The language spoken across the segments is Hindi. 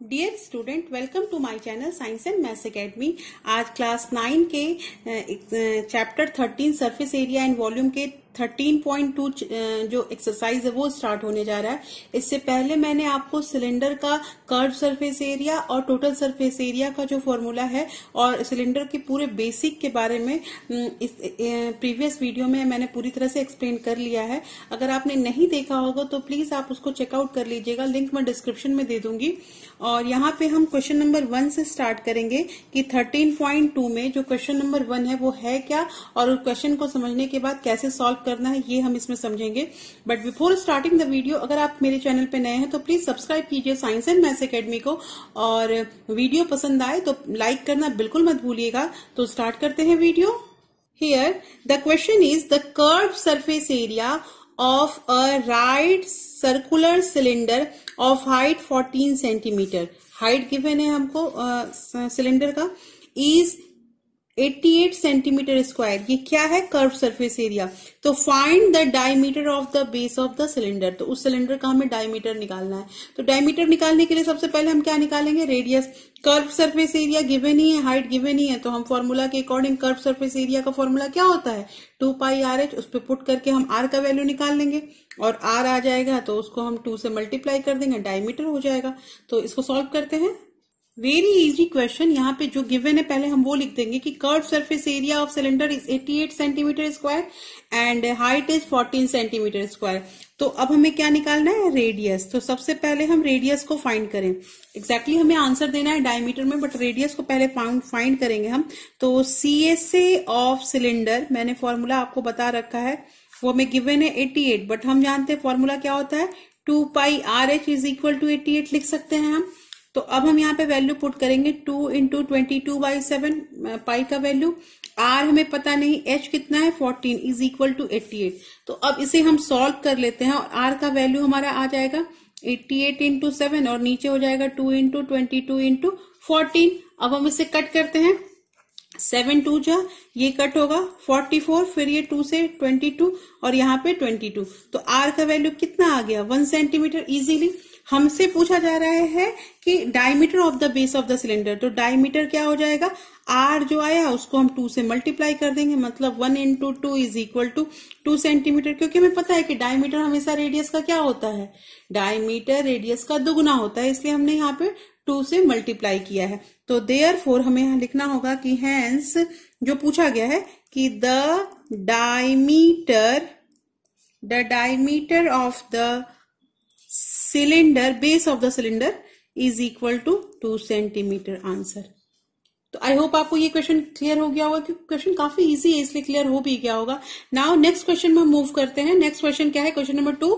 Dear student welcome to my channel science and maths academy आज क्लास नाइन के chapter thirteen surface area and volume के 13.2 जो एक्सरसाइज है, वो स्टार्ट होने जा रहा है। इससे पहले मैंने आपको सिलेंडर का कर्व सरफेस एरिया और टोटल सरफेस एरिया का जो फॉर्मूला है और सिलेंडर के पूरे बेसिक के बारे में इस प्रीवियस वीडियो में मैंने पूरी तरह से एक्सप्लेन कर लिया है। अगर आपने नहीं देखा होगा तो प्लीज़ आप उसको चेकआउट कर लीजिएगा। लिंक मैं डिस्क्रिप्शन में दे दूँगी। और यहाँ पे हम क्वेश्चन नंबर वन से स्टार्ट करेंगे कि 13.2 में जो क्वेश्चन नंबर वन है, वो है क्या? और क्वेश्चन को समझने के बाद कैसे सॉल्व करना है ये हम इसमें समझेंगे। But before starting the video अगर आप मेरे चैनल पे नए हैं तो प्लीज़ सब्सक्राइब कीजिए साइंस एंड मैथ्स एकेडमी को। और वीडियो पसंद आए तो लाइक करना बिल्कुल मत भूलिएगा। तो स्टार्ट करते हैं video here the question is the curve surface area of a right circular cylinder of height 14 centimetre height given है हमको सिलेंडर uh, का। इज़ 88 सेंटीमीटर स्क्वायर, ये क्या है? Curve surface area. तो find the diameter of the base of the cylinder तो उस सिलेंडर का हमें डायमीटर निकालना है। तो डायमीटर निकालने के लिए सबसे पहले हम क्या निकालेंगे? Radius curve surface area given ही है हाइट गिवन ही है। तो हम फॉर्मूला के अकॉर्डिंग कर्व सरफेस एरिया का फॉर्मूला क्या होता है? टू पाई आर एच उस पर पुट करके हम आर का वैल्यू निकाल लेंगे। और आर आ जाएगा तो उसको हम टू से मल्टीप्लाई कर देंगे डायमीटर हो जाएगा। तो इसको सॉल्व करते हैं। वेरी इजी क्वेश्चन यहाँ पे जो गिवन है, पहले हम वो लिख देंगे कि curve surface area of cylinder is 88 centimetre square and height is 14 centimetre square तो अब हमें क्या निकालना है? रेडियस तो सबसे पहले हम रेडियस को फाइंड करें। एग्जैक्टली exactly हमें आंसर देना है डायमीटर में बट रेडियस को पहले फाइंड करेंगे हम। तो C S A of cylinder मैंने फॉर्मूला आपको बता रखा है, वो हमें गिवन है 88 बट हम जानते हैं फॉर्मूला क्या होता है? Two pi r h is equal to eighty लिख सकते हैं हम। तो अब हम यहाँ पे वैल्यू पुट करेंगे two into twenty two by seven pi का वैल्यू आर हमें पता नहीं एच कितना है? Fourteen is equal to eighty eight तो अब इसे हम सॉल्व कर लेते हैं और आर का वैल्यू हमारा आ जाएगा एट्टी एट इंटू सेवन और नीचे हो जाएगा two into twenty two into fourteen अब हम इसे कट करते हैं. सेवन टू जा, ये कट होगा. फोर्टी फोर फिर ये टू से ट्वेंटी टू और यहाँ पे ट्वेंटी टू तो आर का वैल्यू कितना आ गया? वन सेंटीमीटर इजीली हमसे पूछा जा रहा है कि diameter of the base of the cylinder तो डायमीटर क्या हो जाएगा? आर जो आया, उसको हम टू से मल्टीप्लाई कर देंगे मतलब one into two is equal to two centimetre क्योंकि हमें पता है कि डायमीटर हमेशा रेडियस का क्या होता है? डायमीटर रेडियस का दुगुना होता है, इसलिए हमने यहाँ पे टू से मल्टीप्लाई किया है। तो देयर फोर हमें यहाँ लिखना होगा कि हैंस जो पूछा गया है कि the diameter the diameter of the cylinder base of the cylinder is equal to two centimetre answer तो आई होप आपको ये क्वेश्चन क्लियर हो गया होगा, क्योंकि क्वेश्चन काफ़ी इजी है, इसलिए क्लियर हो भी गया होगा। नाउ नेक्स्ट क्वेश्चन में मूव करते हैं। नेक्स्ट क्वेश्चन क्या है? Question number two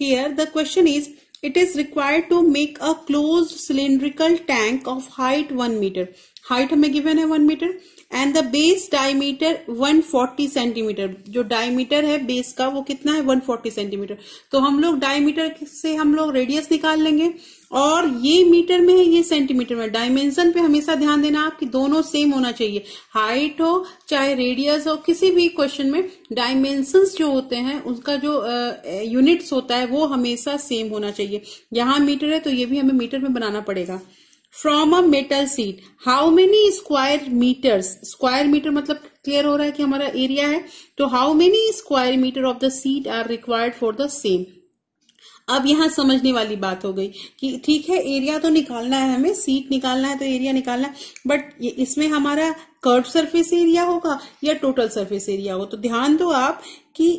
here the question is it is required to make a closed cylindrical tank of height 1 meter. Height हमें given है 1 meter and the base diameter 140 centimetre जो डायमीटर है बेस का, वो कितना है? 140 सेंटीमीटर तो हम लोग डायमीटर से हम लोग रेडियस निकाल लेंगे। और ये मीटर में है, ये सेंटीमीटर में। डायमेंशन पे हमेशा ध्यान देना आप कि दोनों सेम होना चाहिए। हाइट हो, चाहे रेडियस हो, किसी भी क्वेश्चन में डायमेंशंस जो होते हैं उसका जो यूनिट्स होता है, वो हमेशा सेम होना चाहिए। यहाँ मीटर है तो ये भी हमें मीटर में बनाना पड़ेगा। From a metal sheet how many square metres square metre मतलब क्लियर हो रहा है कि हमारा एरिया है? तो how many square metre of the sheet are required for the same अब यहाँ समझने वाली बात हो गई कि ठीक है एरिया तो निकालना है हमें सीट निकालना है तो एरिया निकालना है बट इसमें हमारा कर्व सरफेस एरिया होगा या टोटल सरफेस एरिया होगा? तो ध्यान दो आप कि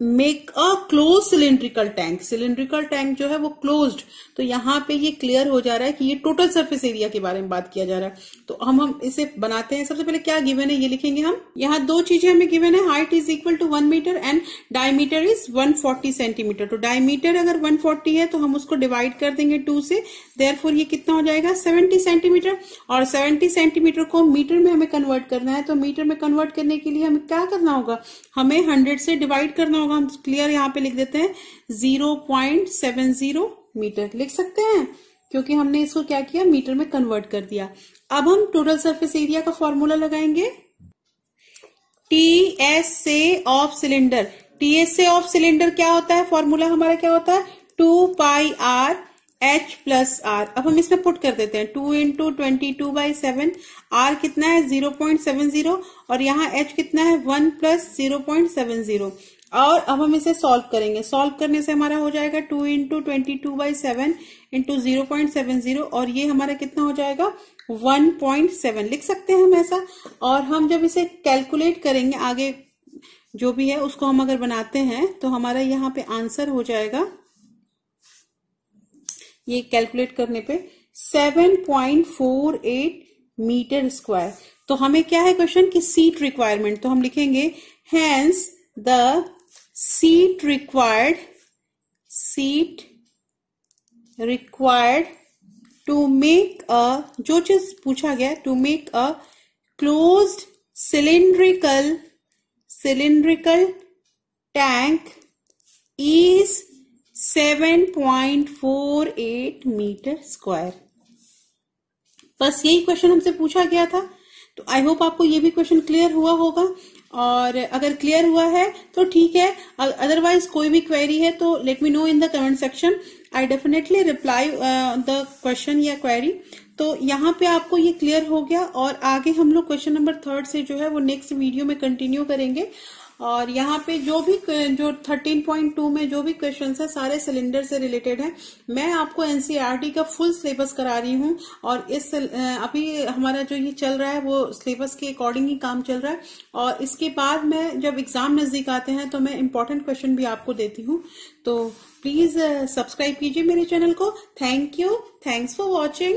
make a close cylindrical tank cylindrical tank जो है वो क्लोज्ड तो यहाँ पे ये क्लियर हो जा रहा है कि ये टोटल सरफेस एरिया के बारे में बात किया जा रहा है। तो हम हम इसे बनाते हैं। सबसे पहले क्या गिवन है ये लिखेंगे हम। यहाँ दो चीज़ें हमें गिवन है। Height is equal to one metre and diameter is 140 centimetre तो डायमीटर अगर 140 है तो हम उसको डिवाइड कर देंगे टू से। देयर ये कितना हो जाएगा? सेवेंटी सेंटीमीटर और सेवेंटी सेंटीमीटर को मीटर में हमें कन्वर्ट करना है। तो मीटर में कन्वर्ट करने के लिए हमें क्या करना होगा? हमें हंड्रेड से डिवाइड करना होगा। हम क्लियर यहाँ पे लिख देते हैं zero point seven zero metre लिख सकते हैं? क्योंकि हमने इसको क्या किया? मीटर में कन्वर्ट कर दिया। अब हम टोटल सरफेस एरिया का फॉर्मूला लगाएँगे। टी एस से ऑफ़ सिलेंडर टी एस से ऑफ़ सिलेंडर क्या होता है? फॉर्मूला हमारा क्या होता है? Two pi r h plus r अब हम इसमें पुट कर देते हैं। Two into twenty two by seven r कितना है? ज़ीरो पॉइंट सेवन ज़ीरो और यहाँ एच कितना है? One plus zero point seven zero और अब हम इसे सॉल्व करेंगे। सॉल्व करने से हमारा हो जाएगा two into twenty two by seven into zero point seven zero और ये हमारा कितना हो जाएगा? वन पॉइंट सेवन लिख सकते हैं हम ऐसा? और हम जब इसे कैलकुलेट करेंगे, आगे जो भी है उसको हम अगर बनाते हैं तो हमारा यहाँ पे आंसर हो जाएगा। ये कैलकुलेट करने पे 7.48 मीटर स्क्वायर तो हमें क्या है क्वेश्चन की सीट रिक्वायरमेंट तो हम लिखेंगे hence the sheet required sheet required to make a जो चीज़ पूछा गया to make a closed cylindrical cylindrical tank is 7.48 metre square बस यही क्वेश्चन हमसे पूछा गया था। तो आई होप आपको ये भी क्वेश्चन क्लियर हुआ होगा। और अगर क्लियर हुआ है तो ठीक है। अदरवाइज़ कोई भी क्वेरी है तो let me know in the comment section I definitely reply the question या क्वेरी तो यहाँ पे आपको ये क्लियर हो गया। और आगे हम लोग क्वेश्चन नंबर थर्ड से जो है, वो नेक्स्ट वीडियो में कंटिन्यू करेंगे। और यहाँ पे जो भी जो 13.2 में जो भी क्वेश्चन है, सारे सिलेंडर से रिलेटेड है। मैं आपको एनसीईआरटी e का फुल सिलेबस करा रही हूँ और इस अभी हमारा जो ये चल रहा है, वो सिलेबस के अकॉर्डिंग ही काम चल रहा है। और इसके बाद मैं जब एग्ज़ाम नज़दीक आते हैं तो मैं इंपॉर्टेंट क्वेश्चन भी आपको देती हूँ। तो प्लीज़ सब्सक्राइब कीजिए मेरे चैनल को। Thank you thanks for watching